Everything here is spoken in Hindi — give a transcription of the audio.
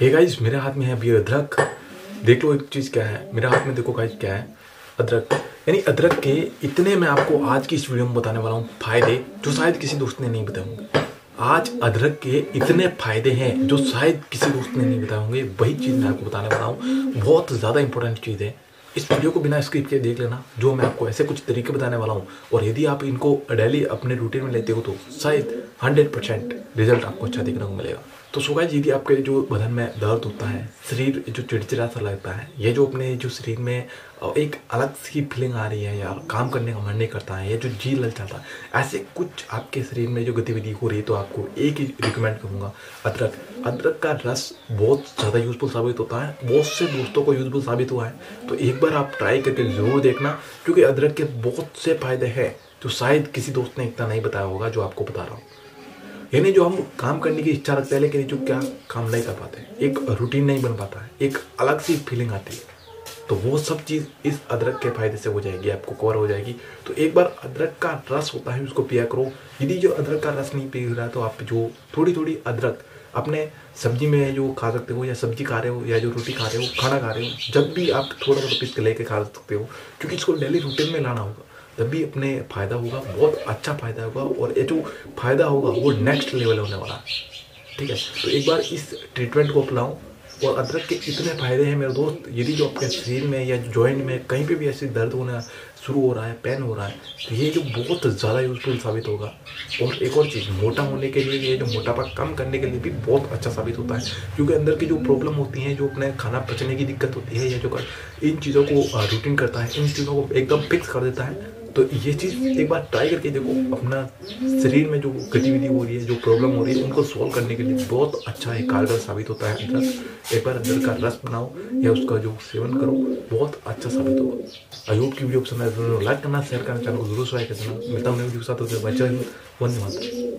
हे गाइस मेरे हाथ में है अभी अदरक। देख लो एक चीज़ क्या है। मेरे हाथ में देखो गाइस क्या है। अदरक। यानी अदरक के इतने मैं आपको आज की इस वीडियो में बताने वाला हूँ फ़ायदे, जो शायद किसी दोस्त ने नहीं बताए आज अदरक के इतने फ़ायदे हैं, जो शायद किसी दोस्त ने नहीं बताए वही चीज़ मैं आपको बताने वाला हूँ। बहुत ज़्यादा इंपॉर्टेंट चीज़ है। इस वीडियो को बिना स्क्रिप्ट के देख लेना, जो मैं आपको ऐसे कुछ तरीके बताने वाला हूँ। और यदि आप इनको डेली अपने रूटीन में लेते हो तो शायद हंड्रेड परसेंट रिज़ल्ट आपको अच्छा देखने को मिलेगा। तो सो गाइस यदि आपके जो बदन में दर्द होता है, शरीर जो चिड़चिड़ा सा लगता है, ये जो अपने जो शरीर में एक अलग सी फीलिंग आ रही है या काम करने का मन नहीं करता है, या जो जी लल जाता है, ऐसे कुछ आपके शरीर में जो गतिविधि हो रही है तो आपको एक ही रिकमेंड करूँगा, अदरक। अदरक का रस बहुत ज़्यादा यूजफुल साबित होता है, बहुत से दोस्तों को यूजफुल साबित हुआ है। तो एक बार आप ट्राई करके ज़रूर देखना, क्योंकि अदरक के बहुत से फ़ायदे हैं, जो शायद किसी दोस्त ने इतना नहीं बताया होगा, जो आपको बता रहा हूँ। यानी जो हम काम करने की इच्छा रखते हैं, लेकिन जो क्या काम नहीं कर पाते एक रूटीन नहीं बन पाता है। एक अलग सी फीलिंग आती है। तो वो सब चीज़ इस अदरक के फ़ायदे से हो जाएगी, आपको कवर हो जाएगी। तो एक बार अदरक का रस होता है, उसको पिया करो। यदि जो अदरक का रस नहीं पी रहा है तो आप जो थोड़ी थोड़ी अदरक अपने सब्ज़ी में जो खा सकते हो, या सब्ज़ी खा रहे हो, या जो रोटी खा रहे हो, खाना खा रहे हो, जब भी आप थोड़ा थोड़ा पीस के लेके खा सकते हो, क्योंकि इसको डेली रूटीन में लाना होगा। तभी अपने फ़ायदा होगा बहुत अच्छा फ़ायदा होगा और ये जो फ़ायदा होगा वो नेक्स्ट लेवल होने वाला। ठीक है? तो एक बार इस ट्रीटमेंट को अपनाओ और अदरक के इतने फ़ायदे हैं मेरे दोस्त यदि जो आपके शरीर में या जॉइंट में कहीं पे भी ऐसे दर्द होना शुरू हो रहा है पेन हो रहा है तो ये जो बहुत ज़्यादा यूजफुल साबित होगा। और एक और चीज़ मोटा होने के लिए ये जो मोटापा कम करने के लिए भी बहुत अच्छा साबित होता है क्योंकि अंदर की जो प्रॉब्लम होती हैं जो अपने खाना पचने की दिक्कत होती है या जो कर, इन चीज़ों को रूटीन करता है इन चीज़ों को एकदम फिक्स कर देता है तो ये चीज़ एक बार ट्राई करके देखो, अपना शरीर में जो गतिविधि हो रही है, जो प्रॉब्लम हो रही है, उनको सॉल्व करने के लिए बहुत अच्छा है कारगर साबित होता है अदरक एक बार अदरक का रस बनाओ या उसका जो सेवन करो, बहुत अच्छा साबित होगा। होप की वीडियो पसंद आए लाइक करना शेयर करना चैनल को ज़रूर सब्सक्राइब करना। मिलता हूँ साथ वंदे